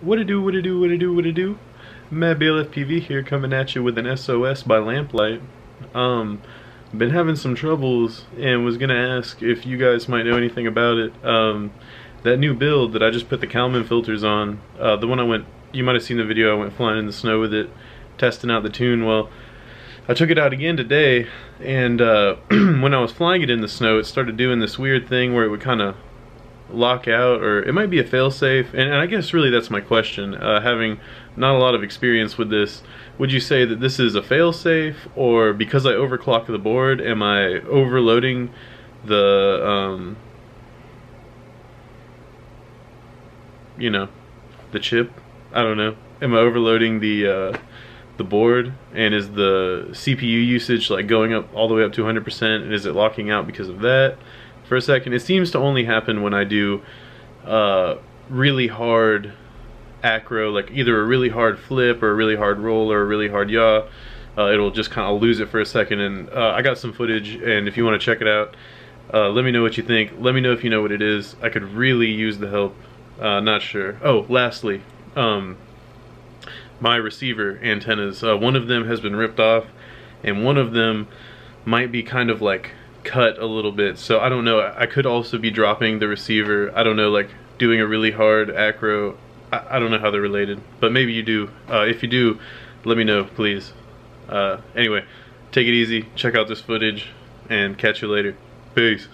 What it do, what it do, what it do, what it do? Matt Beal FPV here coming at you with an SOS by Lamplight. Um, been having some troubles and was gonna ask if you guys might know anything about it. Um, that new build that I just put the Kalman filters on, uh, the one I went, you might have seen the video, I went flying in the snow with it, testing out the tune. Well, I took it out again today, and uh, when I was flying it in the snow, it started doing this weird thing where it would kind of lock out or it might be a failsafe. And, and I guess really that's my question uh, having not a lot of experience with this would you say that this is a failsafe or because I overclock the board am I overloading the um, you know the chip? I don't know. Am I overloading the uh, the board? And is the CPU usage like going up all the way up to 100% and is it locking out because of that for a second. It seems to only happen when I do uh, really hard acro, like either a really hard flip or a really hard roll or a really hard yaw. Uh, it'll just kind of lose it for a second. And uh, I got some footage, and if you want to check it out, uh, let me know what you think. Let me know if you know what it is. I could really use the help. Uh, not sure. Oh, lastly, um, my receiver antennas. Uh, one of them has been ripped off, and one of them might be kind of like cut a little bit. So I don't know. I could also be dropping the receiver. I don't know, like doing a really hard acro. I, I don't know how they're related, but maybe you do. Uh, if you do, let me know, please. Uh, anyway, take it easy. Check out this footage and catch you later. Peace.